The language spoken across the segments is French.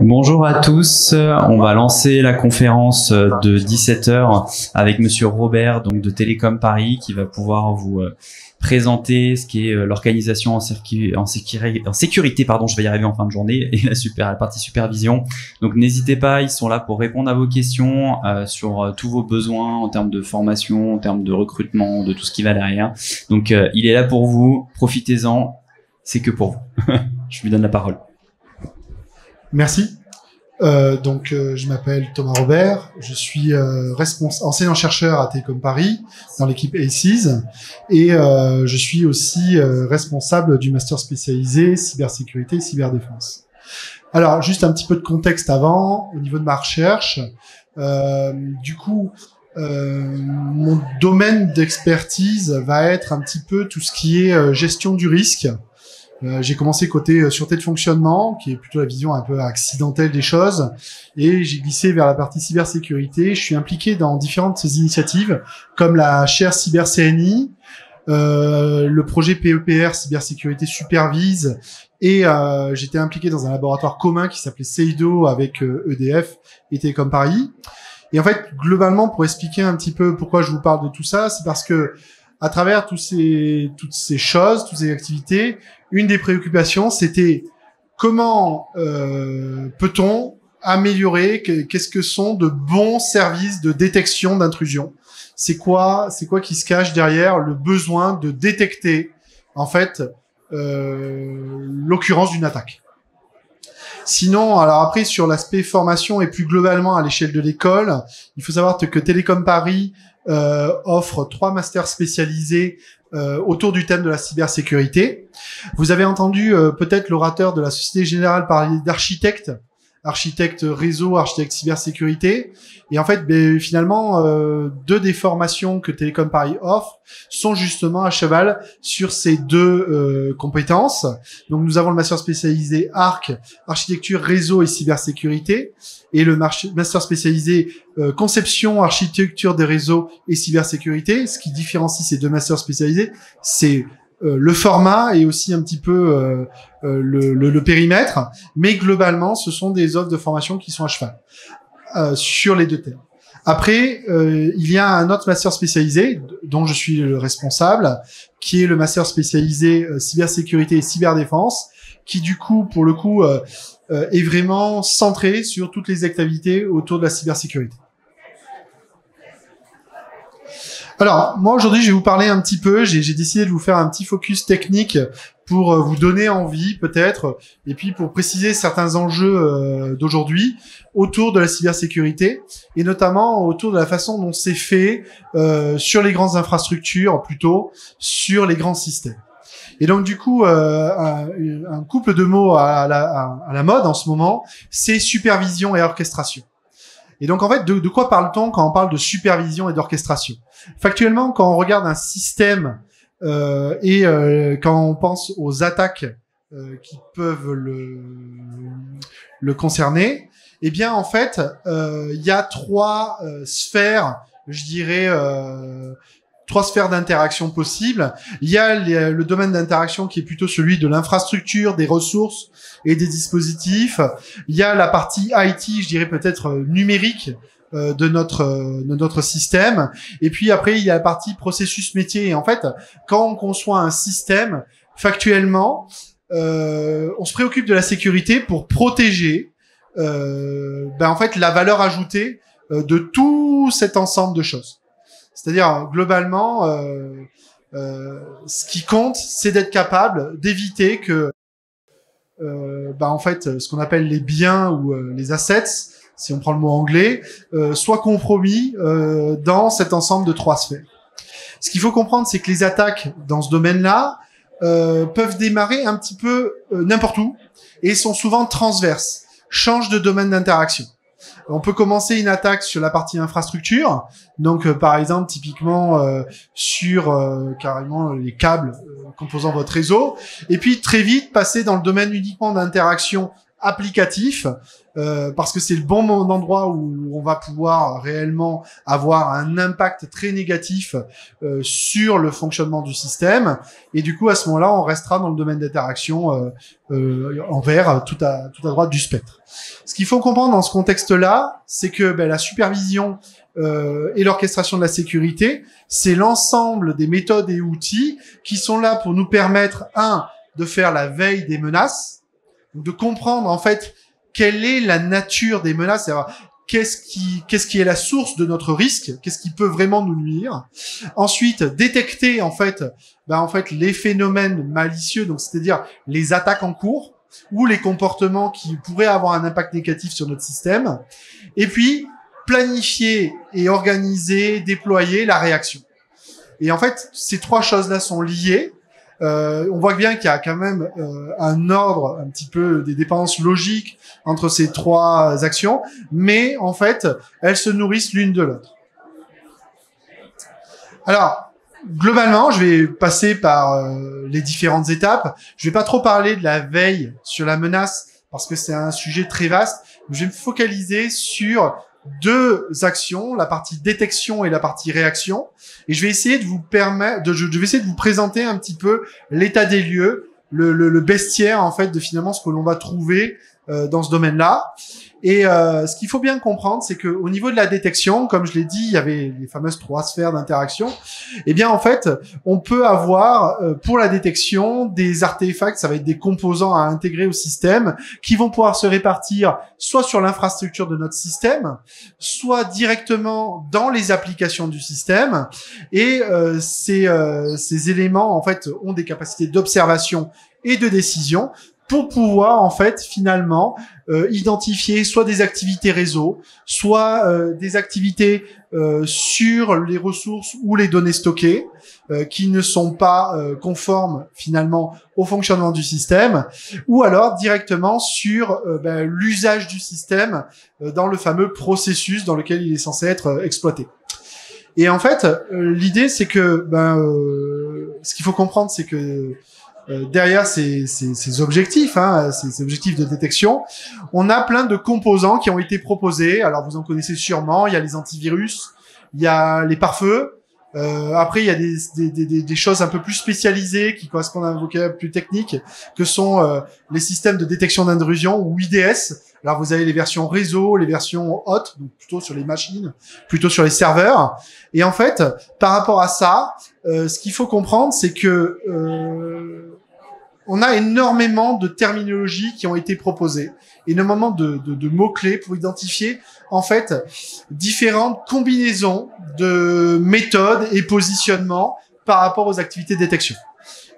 Bonjour à tous. On va lancer la conférence de 17h avec monsieur Robert donc de Télécom Paris qui va pouvoir vous euh, présenter ce qui est euh, l'organisation en, sécurité pardon, je vais y arriver en fin de journée et la partie supervision. Donc n'hésitez pas, ils sont là pour répondre à vos questions euh, sur tous vos besoins en termes de formation, en termes de recrutement, de tout ce qui va derrière. Donc il est là pour vous, profitez-en, c'est que pour vous. je lui donne la parole. Merci. Euh, donc, euh, je m'appelle Thomas Robert, je suis euh, enseignant-chercheur à Télécom Paris dans l'équipe ACES et euh, je suis aussi euh, responsable du master spécialisé cybersécurité et cyberdéfense. Alors, juste un petit peu de contexte avant, au niveau de ma recherche. du coup, mon domaine d'expertise va être un petit peu tout ce qui est gestion du risque, euh, j'ai commencé côté euh, sûreté de fonctionnement, qui est plutôt la vision un peu accidentelle des choses, et j'ai glissé vers la partie cybersécurité. Je suis impliqué dans différentes initiatives, comme la chaire Cyber CNI, euh, le projet PEPR Cybersécurité Supervise, et euh, j'étais impliqué dans un laboratoire commun qui s'appelait Seido avec EDF e et Télécom Paris. Et en fait, globalement, pour expliquer un petit peu pourquoi je vous parle de tout ça, c'est parce que à travers ces, toutes ces choses, toutes ces activités, une des préoccupations, c'était comment euh, peut-on améliorer, qu'est-ce que sont de bons services de détection d'intrusion? C'est quoi, c'est quoi qui se cache derrière le besoin de détecter en fait euh, l'occurrence d'une attaque? Sinon, alors après sur l'aspect formation et plus globalement à l'échelle de l'école, il faut savoir que Télécom Paris euh, offre trois masters spécialisés euh, autour du thème de la cybersécurité. Vous avez entendu euh, peut-être l'orateur de la Société Générale parler d'architectes architecte réseau, architecte cybersécurité. Et en fait, ben, finalement, euh, deux des formations que Télécom Paris offre sont justement à cheval sur ces deux euh, compétences. Donc, nous avons le master spécialisé ARC, architecture réseau et cybersécurité, et le master spécialisé euh, conception, architecture des réseaux et cybersécurité. Ce qui différencie ces deux masters spécialisés, c'est le format et aussi un petit peu euh, euh, le, le, périmètre, mais globalement, ce sont des offres de formation qui sont à cheval sur les deux thèmes. Après, il y a un autre master spécialisé dont je suis le responsable, qui est le master spécialisé cybersécurité et cyberdéfense, qui du coup, pour le coup, est vraiment centré sur toutes les activités autour de la cybersécurité. Alors, moi aujourd'hui, je vais vous parler un petit peu. J'ai décidé de vous faire un petit focus technique pour euh, vous donner envie, peut-être, et puis pour préciser certains enjeux euh, d'aujourd'hui autour de la cybersécurité et notamment autour de la façon dont c'est fait euh, sur les grandes infrastructures, plutôt sur les grands systèmes. Et donc du coup, un, couple de mots à la mode en ce moment, c'est supervision et orchestration. Et donc en fait, de, quoi parle-t-on quand on parle de supervision et d'orchestration? Factuellement, quand on regarde un système euh, et euh, quand on pense aux attaques euh, qui peuvent le, le concerner, eh bien en fait, il y a trois sphères, je dirais, trois sphères d'interaction possibles. Il y a le domaine d'interaction qui est plutôt celui de l'infrastructure, des ressources et des dispositifs. Il y a la partie IT, je dirais peut-être euh, numérique euh, de notre euh, de notre système. Et puis après, il y a la partie processus métier. Et en fait, quand on conçoit un système, factuellement, on se préoccupe de la sécurité pour protéger ben en fait la valeur ajoutée de tout cet ensemble de choses. C'est-à-dire, globalement, euh, euh, ce qui compte, c'est d'être capable d'éviter que, euh, bah, en fait, ce qu'on appelle les biens ou euh, les assets, si on prend le mot anglais, soient compromis dans cet ensemble de trois sphères. Ce qu'il faut comprendre, c'est que les attaques dans ce domaine-là peuvent démarrer un petit peu n'importe où et sont souvent transverses, changent de domaine d'interaction. On peut commencer une attaque sur la partie infrastructure, donc euh, par exemple typiquement euh, sur euh, carrément les câbles composant votre réseau, et puis très vite passer dans le domaine uniquement d'interaction applicatif euh, parce que c'est le bon endroit où on va pouvoir réellement avoir un impact très négatif euh, sur le fonctionnement du système. Et du coup, à ce moment-là, on restera dans le domaine d'interaction euh, euh, en vert, tout à, tout à droite du spectre. Ce qu'il faut comprendre dans ce contexte-là, c'est que ben, la supervision euh, et l'orchestration de la sécurité, c'est l'ensemble des méthodes et outils qui sont là pour nous permettre, un, de faire la veille des menaces, de comprendre en fait quelle est la nature des menaces, qu'est-ce qui, qu'est-ce qui est la source de notre risque, qu'est-ce qui peut vraiment nous nuire. Ensuite, détecter en fait, ben, en fait les phénomènes malicieux, donc c'est-à-dire les attaques en cours ou les comportements qui pourraient avoir un impact négatif sur notre système. Et puis planifier et organiser, déployer la réaction. Et en fait, ces trois choses-là sont liées. Euh, on voit bien qu'il y a quand même euh, un ordre, un petit peu des dépendances logiques entre ces trois actions, mais en fait, elles se nourrissent l'une de l'autre. Alors, globalement, je vais passer par euh, les différentes étapes. Je vais pas trop parler de la veille sur la menace parce que c'est un sujet très vaste. Je vais me focaliser sur deux actions, la partie détection et la partie réaction. Et je vais essayer de vous permettre, de, je vais essayer de vous présenter un petit peu l'état des lieux, le, le, le, bestiaire en fait de finalement ce que l'on va trouver dans ce domaine-là. Et euh, ce qu'il faut bien comprendre, c'est que au niveau de la détection, comme je l'ai dit, il y avait les fameuses trois sphères d'interaction. Eh bien, en fait, on peut avoir euh, pour la détection des artefacts, ça va être des composants à intégrer au système, qui vont pouvoir se répartir soit sur l'infrastructure de notre système, soit directement dans les applications du système. Et euh, ces, euh, ces éléments, en fait, ont des capacités d'observation et de décision pour pouvoir en fait finalement euh, identifier soit des activités réseau, soit euh, des activités euh, sur les ressources ou les données stockées qui ne sont pas conformes finalement au fonctionnement du système, ou alors directement sur ben, l'usage du système dans le fameux processus dans lequel il est censé être exploité. Et en fait, l'idée c'est que ben, ce qu'il faut comprendre, c'est que euh, derrière ces, ces, ces objectifs, hein, ces, objectifs de détection, on a plein de composants qui ont été proposés. Alors vous en connaissez sûrement. Il y a les antivirus, il y a les pare-feux. Euh, après, il y a des, des, des, des, choses un peu plus spécialisées qui correspondent à un vocabulaire plus technique, que sont euh, les systèmes de détection d'intrusion ou IDS. Alors vous avez les versions réseau, les versions hot, donc plutôt sur les machines, plutôt sur les serveurs. Et en fait, par rapport à ça, euh, ce qu'il faut comprendre, c'est que euh, on a énormément de terminologies qui ont été proposées, énormément de, mots-clés pour identifier en fait différentes combinaisons de méthodes et positionnements par rapport aux activités de détection.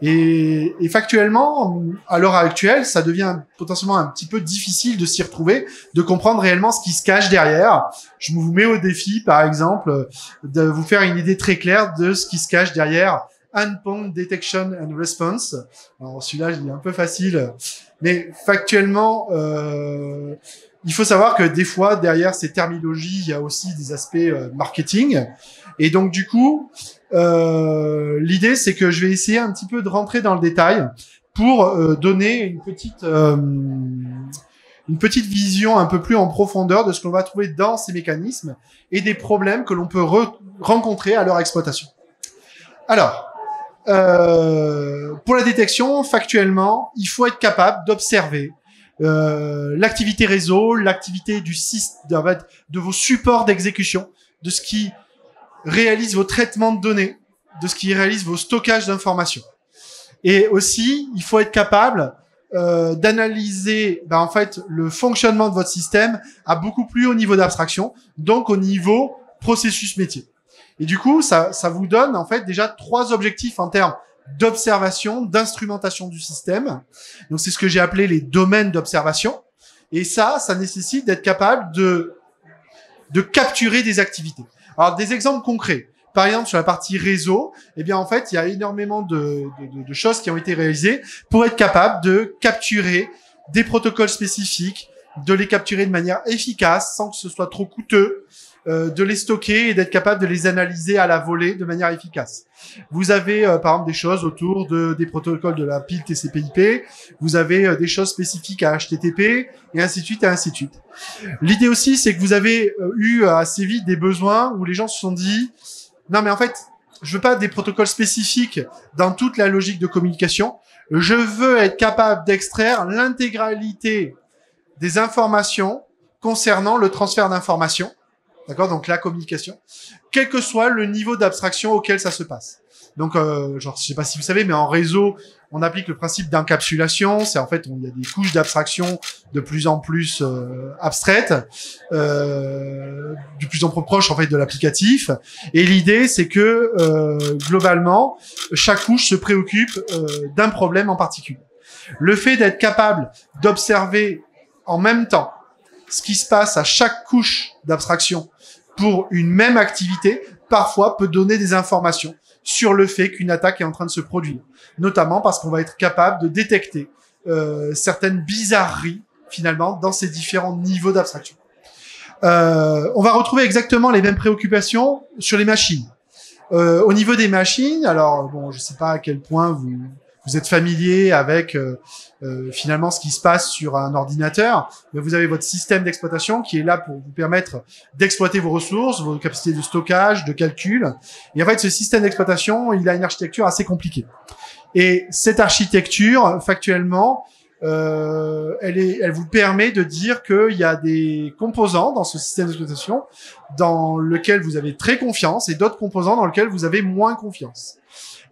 Et, et factuellement, à l'heure actuelle, ça devient potentiellement un petit peu difficile de s'y retrouver, de comprendre réellement ce qui se cache derrière. Je vous mets au défi, par exemple, de vous faire une idée très claire de ce qui se cache derrière Endpoint Detection and Response. Alors celui-là, il est un peu facile, mais factuellement, euh, il faut savoir que des fois, derrière ces terminologies, il y a aussi des aspects euh, marketing. Et donc, du coup, euh, l'idée, c'est que je vais essayer un petit peu de rentrer dans le détail pour euh, donner une petite euh, une petite vision un peu plus en profondeur de ce qu'on va trouver dans ces mécanismes et des problèmes que l'on peut rencontrer à leur exploitation. Alors, euh, pour la détection, factuellement, il faut être capable d'observer euh, l'activité réseau, l'activité du système, de vos supports d'exécution, de ce qui réalise vos traitements de données, de ce qui réalise vos stockages d'informations. Et aussi, il faut être capable euh, d'analyser ben, en fait le fonctionnement de votre système à beaucoup plus haut niveau d'abstraction, donc au niveau processus métier. Et du coup, ça, ça vous donne en fait déjà trois objectifs en termes d'observation, d'instrumentation du système. Donc c'est ce que j'ai appelé les domaines d'observation. Et ça, ça nécessite d'être capable de de capturer des activités. Alors des exemples concrets. Par exemple, sur la partie réseau, eh bien en fait, il y a énormément de, de, de choses qui ont été réalisées pour être capable de capturer des protocoles spécifiques, de les capturer de manière efficace sans que ce soit trop coûteux, euh, de les stocker et d'être capable de les analyser à la volée de manière efficace. Vous avez euh, par exemple des choses autour de, des protocoles de la pile TCP/IP, vous avez euh, des choses spécifiques à HTTP et ainsi de suite et ainsi de suite. L'idée aussi, c'est que vous avez eu assez vite des besoins où les gens se sont dit non mais en fait, je veux pas des protocoles spécifiques dans toute la logique de communication. Je veux être capable d'extraire l'intégralité des informations concernant le transfert d'informations. D'accord? Donc la communication, quel que soit le niveau d'abstraction auquel ça se passe. Donc, euh, genre, je sais pas si vous savez, mais en réseau, on applique le principe d'encapsulation. C'est en fait, il y a des couches d'abstraction de plus en plus euh, abstraites, euh, de plus en plus proches en fait de l'applicatif. Et l'idée, c'est que euh, globalement, chaque couche se préoccupe euh, d'un problème en particulier. Le fait d'être capable d'observer en même temps ce qui se passe à chaque couche d'abstraction pour une même activité, parfois peut donner des informations sur le fait qu'une attaque est en train de se produire. Notamment parce qu'on va être capable de détecter euh, certaines bizarreries, finalement, dans ces différents niveaux d'abstraction. Euh, on va retrouver exactement les mêmes préoccupations sur les machines. Euh, au niveau des machines, alors bon, je sais pas à quel point vous vous êtes familier avec euh, euh, finalement ce qui se passe sur un ordinateur, mais vous avez votre système d'exploitation qui est là pour vous permettre d'exploiter vos ressources, vos capacités de stockage, de calcul. Et en fait, ce système d'exploitation, il a une architecture assez compliquée. Et cette architecture, factuellement, euh, elle, est, elle vous permet de dire qu'il y a des composants dans ce système d'exploitation dans lequel vous avez très confiance et d'autres composants dans lesquels vous avez moins confiance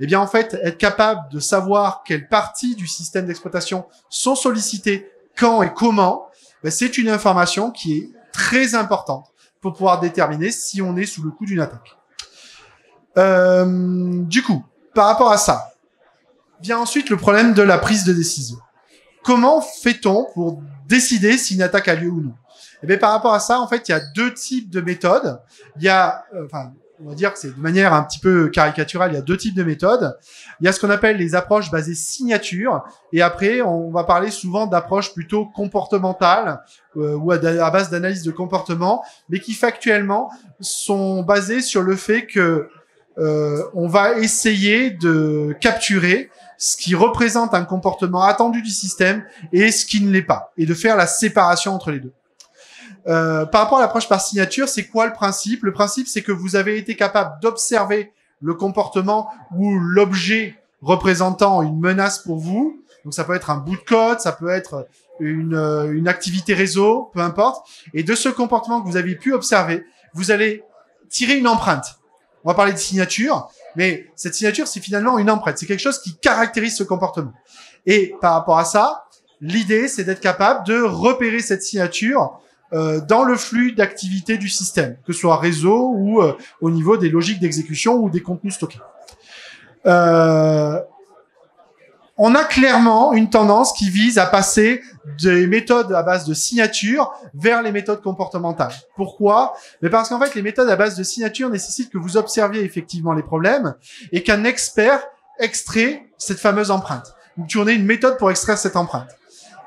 eh bien en fait, être capable de savoir quelles parties du système d'exploitation sont sollicitées, quand et comment, ben, c'est une information qui est très importante pour pouvoir déterminer si on est sous le coup d'une attaque. Euh, du coup, par rapport à ça, vient ensuite le problème de la prise de décision. Comment fait-on pour décider si une attaque a lieu ou non? Eh bien, par rapport à ça, en fait, il y a deux types de méthodes. Il y a, euh, on va dire que c'est de manière un petit peu caricaturale, il y a deux types de méthodes. Il y a ce qu'on appelle les approches basées signature, et après, on va parler souvent d'approches plutôt comportementales euh, ou à, base d'analyse de comportement, mais qui factuellement sont basées sur le fait que euh, on va essayer de capturer ce qui représente un comportement attendu du système et ce qui ne l'est pas, et de faire la séparation entre les deux. Euh, par rapport à l'approche par signature, c'est quoi le principe? Le principe, c'est que vous avez été capable d'observer le comportement ou l'objet représentant une menace pour vous. Donc ça peut être un bout de code, ça peut être une, euh, une activité réseau, peu importe. Et de ce comportement que vous avez pu observer, vous allez tirer une empreinte. On va parler de signature, mais cette signature, c'est finalement une empreinte. C'est quelque chose qui caractérise ce comportement. Et par rapport à ça, l'idée, c'est d'être capable de repérer cette signature dans le flux d'activité du système, que ce soit réseau ou euh, au niveau des logiques d'exécution ou des contenus stockés. Euh, on a clairement une tendance qui vise à passer des méthodes à base de signature vers les méthodes comportementales. Pourquoi? Mais parce qu'en fait, les méthodes à base de signature nécessitent que vous observiez effectivement les problèmes et qu'un expert extrait cette fameuse empreinte. Vous tournez une méthode pour extraire cette empreinte.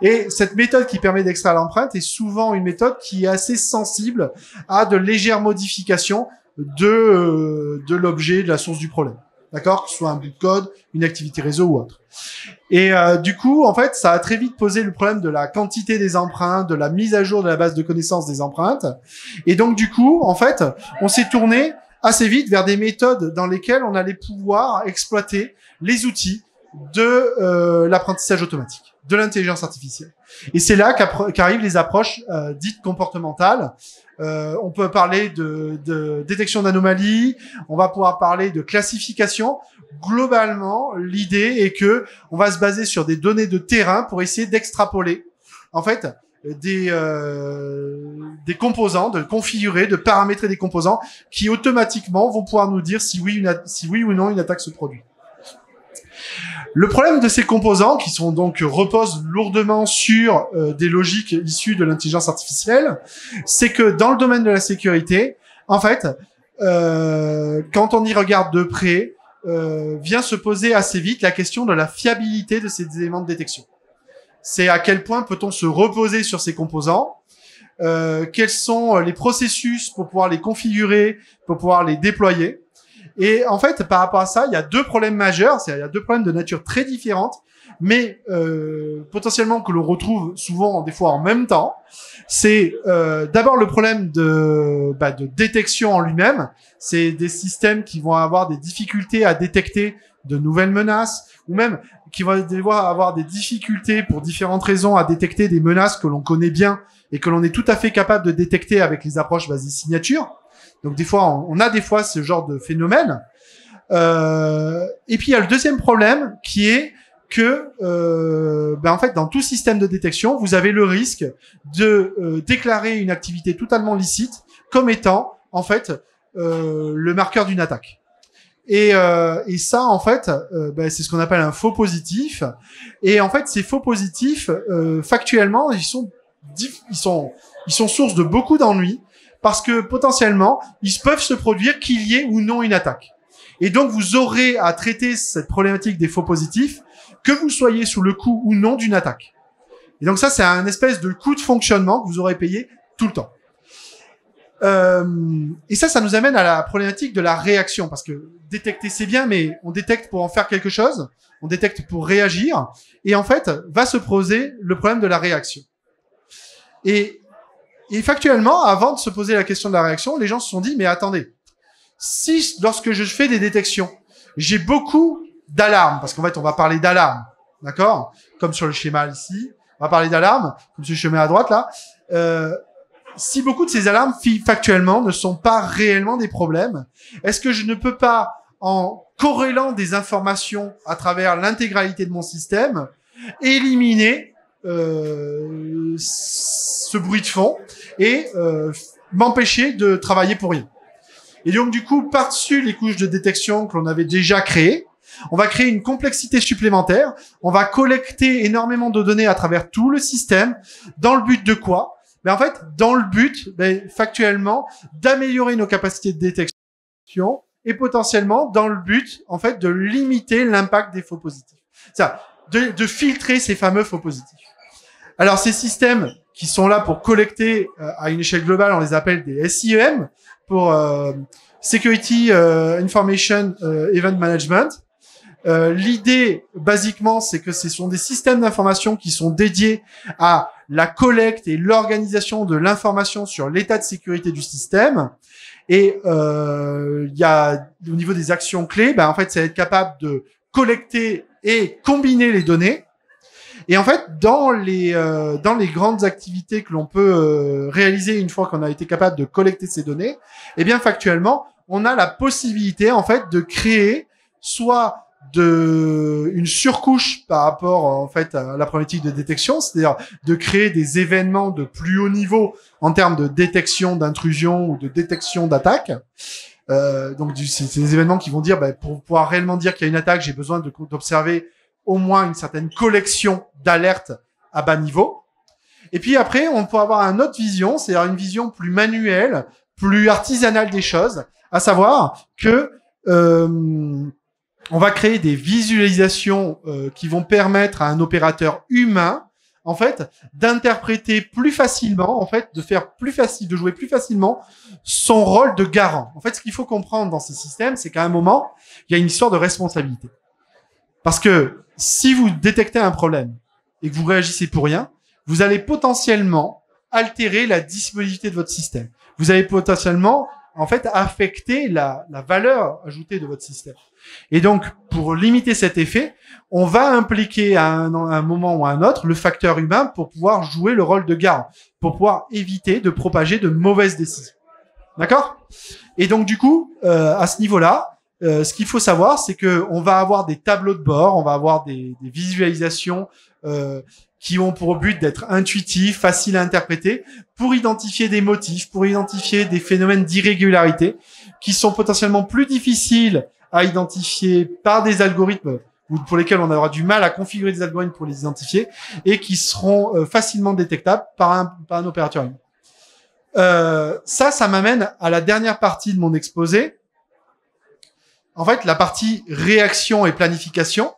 Et cette méthode qui permet d'extraire l'empreinte est souvent une méthode qui est assez sensible à de légères modifications de, euh, de l'objet, de la source du problème. D'accord? Que ce soit un bout de code, une activité réseau ou autre. Et euh, du coup, en fait, ça a très vite posé le problème de la quantité des empreintes, de la mise à jour de la base de connaissances des empreintes. Et donc, du coup, en fait, on s'est tourné assez vite vers des méthodes dans lesquelles on allait pouvoir exploiter les outils de euh, l'apprentissage automatique de l'intelligence artificielle. Et c'est là qu'arrivent les approches euh, dites comportementales. Euh, on peut parler de, de détection d'anomalies, on va pouvoir parler de classification. Globalement, l'idée est que on va se baser sur des données de terrain pour essayer d'extrapoler, en fait, des euh, des composants, de configurer, de paramétrer des composants qui automatiquement vont pouvoir nous dire si oui, si oui ou non une attaque se produit. Le problème de ces composants, qui sont donc reposent lourdement sur euh, des logiques issues de l'intelligence artificielle, c'est que dans le domaine de la sécurité, en fait, euh, quand on y regarde de près, euh, vient se poser assez vite la question de la fiabilité de ces éléments de détection. C'est à quel point peut-on se reposer sur ces composants euh, quels sont les processus pour pouvoir les configurer, pour pouvoir les déployer. Et en fait, par rapport à ça, il y a deux problèmes majeurs, c'est-à-dire il y a deux problèmes de nature très différentes, mais euh, potentiellement que l'on retrouve souvent des fois en même temps. C'est euh, d'abord le problème de, bah, de détection en lui-même. C'est des systèmes qui vont avoir des difficultés à détecter de nouvelles menaces, ou même qui vont devoir avoir des difficultés pour différentes raisons à détecter des menaces que l'on connaît bien et que l'on est tout à fait capable de détecter avec les approches basées signature. Donc des fois, on a des fois ce genre de phénomène. Euh, et puis il y a le deuxième problème qui est que, euh, ben en fait, dans tout système de détection, vous avez le risque de euh, déclarer une activité totalement licite comme étant en fait euh, le marqueur d'une attaque. Et, euh, et, ça, en fait, euh, ben, c'est ce qu'on appelle un faux positif. Et en fait, ces faux positifs, factuellement, ils sont, ils sont, ils sont source de beaucoup d'ennuis parce que potentiellement, ils peuvent se produire qu'il y ait ou non une attaque. Et donc, vous aurez à traiter cette problématique des faux positifs, que vous soyez sous le coup ou non d'une attaque. Et donc ça, c'est un espèce de coût de fonctionnement que vous aurez payé tout le temps. Euh, et ça, ça nous amène à la problématique de la réaction, parce que détecter c'est bien, mais on détecte pour en faire quelque chose, on détecte pour réagir, et en fait, va se poser le problème de la réaction. Et et factuellement, avant de se poser la question de la réaction, les gens se sont dit, mais attendez, si lorsque je fais des détections, j'ai beaucoup d'alarmes, parce qu'en fait, on va parler d'alarmes, d'accord? Comme sur le schéma ici, on va parler d'alarmes, comme sur le schéma à droite là. Euh, si beaucoup de ces alarmes factuellement ne sont pas réellement des problèmes, est-ce que je ne peux pas, en corrélant des informations à travers l'intégralité de mon système, éliminer euh, ce bruit de fond et euh, m'empêcher de travailler pour rien. Et donc du coup, par-dessus les couches de détection que l'on avait déjà créées, on va créer une complexité supplémentaire. On va collecter énormément de données à travers tout le système. Dans le but de quoi? Ben en fait, dans le but, ben, factuellement, d'améliorer nos capacités de détection et potentiellement dans le but, en fait, de limiter l'impact des faux positifs. Ça, de, de filtrer ces fameux faux positifs. Alors ces systèmes qui sont là pour collecter euh, à une échelle globale, on les appelle des SIEM pour euh, Security euh, Information Event Management. L'idée, basiquement, c'est que ce sont des systèmes d'information qui sont dédiés à la collecte et l'organisation de l'information sur l'état de sécurité du système. Et il y a au niveau des actions clés, ben, en fait, c'est être capable de collecter et combiner les données et en fait, dans les euh, dans les grandes activités que l'on peut euh, réaliser une fois qu'on a été capable de collecter ces données, eh bien factuellement, on a la possibilité en fait de créer soit de une surcouche par rapport en fait à la problématique de détection, c'est-à-dire de créer des événements de plus haut niveau en termes de détection d'intrusion ou de détection d'attaque. Euh, donc c'est des événements qui vont dire, bah, pour pouvoir réellement dire qu'il y a une attaque, j'ai besoin d'observer au moins une certaine collection d'alertes à bas niveau. Et puis après, on peut avoir une autre vision, c'est-à-dire une vision plus manuelle, plus artisanale des choses, à savoir que euh, on va créer des visualisations euh, qui vont permettre à un opérateur humain en fait, d'interpréter plus facilement, en fait, de faire plus facile, de jouer plus facilement son rôle de garant. En fait, ce qu'il faut comprendre dans ces systèmes, c'est qu'à un moment, il y a une histoire de responsabilité. Parce que si vous détectez un problème et que vous réagissez pour rien, vous allez potentiellement altérer la disponibilité de votre système. Vous allez potentiellement, en fait, affecter la, valeur ajoutée de votre système. Et donc, pour limiter cet effet, on va impliquer à un, un, moment ou à un autre le facteur humain pour pouvoir jouer le rôle de garde, pour pouvoir éviter de propager de mauvaises décisions. D'accord? Et donc, du coup, euh, à ce niveau-là, euh, ce qu'il faut savoir, c'est que on va avoir des tableaux de bord, on va avoir des, des visualisations euh, qui ont pour but d'être intuitifs, faciles à interpréter, pour identifier des motifs, pour identifier des phénomènes d'irrégularité qui sont potentiellement plus difficiles à identifier par des algorithmes ou pour lesquels on aura du mal à configurer des algorithmes pour les identifier et qui seront euh, facilement détectables par un, par un opérateur. Euh, ça, ça m'amène à la dernière partie de mon exposé, en fait, la partie réaction et planification.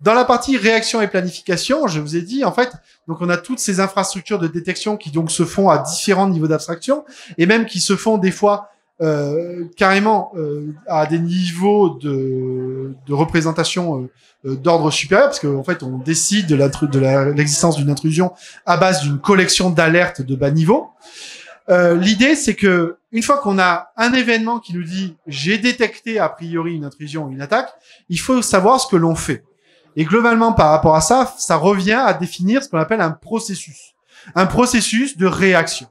Dans la partie réaction et planification, je vous ai dit, en fait, donc on a toutes ces infrastructures de détection qui donc se font à différents niveaux d'abstraction et même qui se font des fois euh, carrément euh, à des niveaux de, représentation euh, d'ordre supérieur, parce qu'en fait on décide de l'existence d'une intrusion à base d'une collection d'alertes de bas niveau. L'idée, c'est que une fois qu'on a un événement qui nous dit j'ai détecté a priori une intrusion ou une attaque, il faut savoir ce que l'on fait. Et globalement, par rapport à ça, ça revient à définir ce qu'on appelle un processus. Un processus de réaction.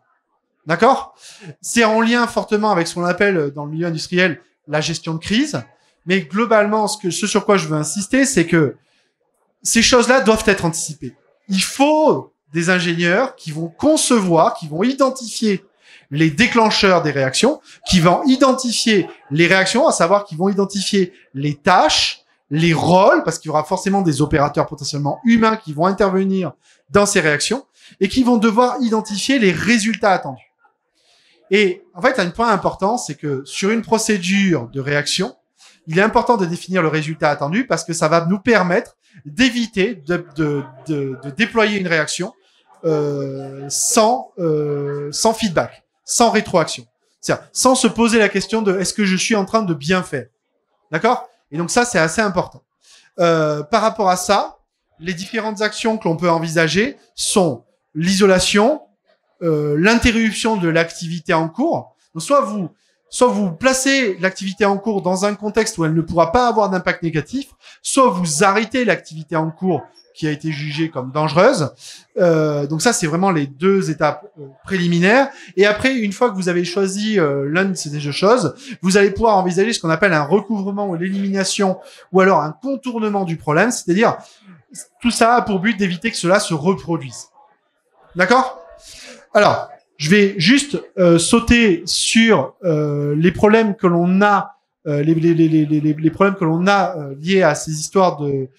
D'accord? C'est en lien fortement avec ce qu'on appelle euh, dans le milieu industriel la gestion de crise. Mais globalement, ce, que, ce sur quoi je veux insister, c'est que ces choses-là doivent être anticipées. Il faut des ingénieurs qui vont concevoir, qui vont identifier les déclencheurs des réactions, qui vont identifier les réactions, à savoir qui vont identifier les tâches, les rôles, parce qu'il y aura forcément des opérateurs potentiellement humains qui vont intervenir dans ces réactions et qui vont devoir identifier les résultats attendus. Et en fait, un point important, c'est que sur une procédure de réaction, il est important de définir le résultat attendu parce que ça va nous permettre d'éviter de, de, de, de, déployer une réaction euh, sans, euh, sans feedback, sans rétroaction. C'est-à-dire sans se poser la question de est-ce que je suis en train de bien faire. D'accord? Et donc ça, c'est assez important. Euh, par rapport à ça, les différentes actions que l'on peut envisager sont l'isolation, euh, l'interruption de l'activité en cours. Donc soit vous, soit vous placez l'activité en cours dans un contexte où elle ne pourra pas avoir d'impact négatif, soit vous arrêtez l'activité en cours qui a été jugée comme dangereuse. Euh, donc ça, c'est vraiment les deux étapes euh, préliminaires. Et après, une fois que vous avez choisi euh, l'une de ces deux choses, vous allez pouvoir envisager ce qu'on appelle un recouvrement ou l'élimination, ou alors un contournement du problème, c'est-à-dire tout ça a pour but d'éviter que cela se reproduise. D'accord? Alors, je vais juste euh, sauter sur les problèmes que l'on a, les, les, problèmes que l'on a liés à ces histoires de,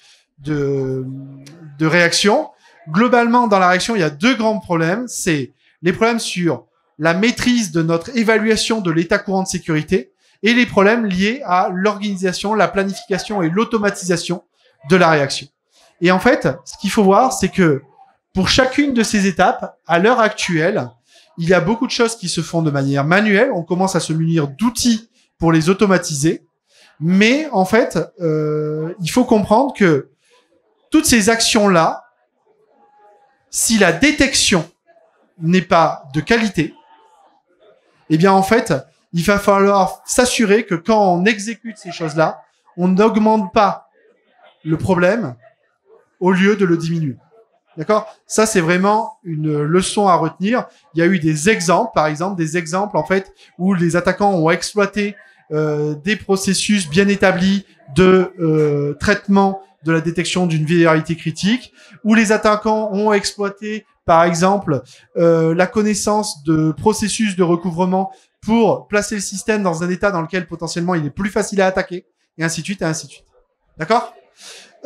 de réaction. Globalement, dans la réaction, il y a deux grands problèmes. C'est les problèmes sur la maîtrise de notre évaluation de l'état courant de sécurité et les problèmes liés à l'organisation, la planification et l'automatisation de la réaction. Et en fait, ce qu'il faut voir, c'est que pour chacune de ces étapes, à l'heure actuelle, il y a beaucoup de choses qui se font de manière manuelle. On commence à se munir d'outils pour les automatiser. Mais en fait, euh, il faut comprendre que toutes ces actions-là, si la détection n'est pas de qualité, eh bien en fait, il va falloir s'assurer que quand on exécute ces choses-là, on n'augmente pas le problème au lieu de le diminuer. D'accord? Ça, c'est vraiment une leçon à retenir. Il y a eu des exemples, par exemple, des exemples en fait où les attaquants ont exploité euh, des processus bien établis de euh, traitement de la détection d'une vulnérabilité critique, où les attaquants ont exploité, par exemple, euh, la connaissance de processus de recouvrement pour placer le système dans un état dans lequel potentiellement il est plus facile à attaquer, et ainsi de suite, et ainsi de suite. D'accord?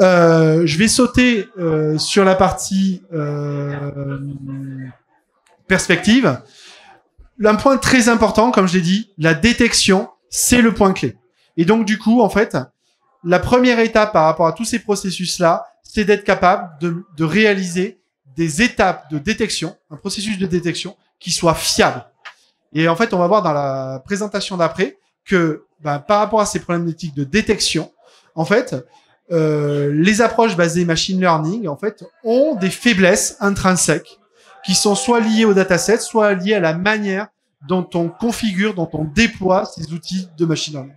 Euh, Je vais sauter euh, sur la partie euh, perspective. Un point très important, comme je l'ai dit, la détection, c'est le point clé. Et donc, du coup, en fait, la première étape par rapport à tous ces processus-là, c'est d'être capable de, de, réaliser des étapes de détection, un processus de détection qui soit fiable. Et en fait, on va voir dans la présentation d'après que ben, par rapport à ces problématiques de détection, en fait, euh, les approches basées machine learning, en fait, ont des faiblesses intrinsèques qui sont soit liées au dataset, soit liées à la manière dont on configure, dont on déploie ces outils de machine learning.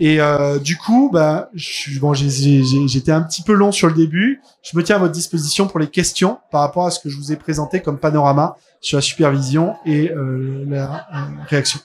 Et euh, du coup, bah, j'étais un petit peu long sur le début. Je me tiens à votre disposition pour les questions par rapport à ce que je vous ai présenté comme panorama sur la supervision et euh, la euh, réaction.